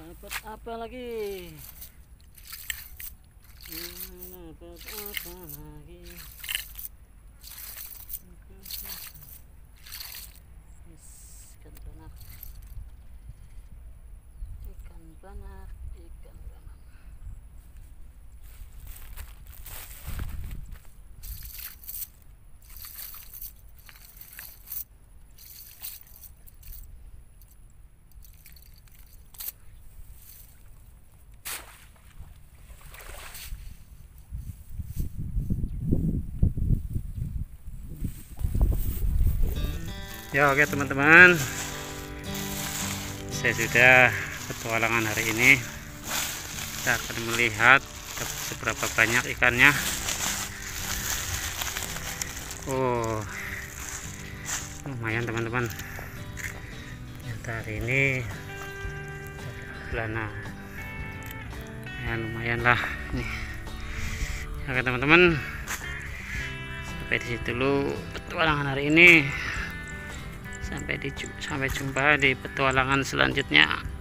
dapat apa lagi? Dapat apa lagi ikan banak ikan banak ikan banak Ya oke teman-teman. Saya sudah petualangan hari ini. Kita akan melihat seberapa banyak ikannya. Oh Lumayan teman-teman. Ternyata hari ini Belana Ya lumayan lah nih. Oke teman-teman. Sampai di situ dulu petualangan hari ini sampai di sampai jumpa di petualangan selanjutnya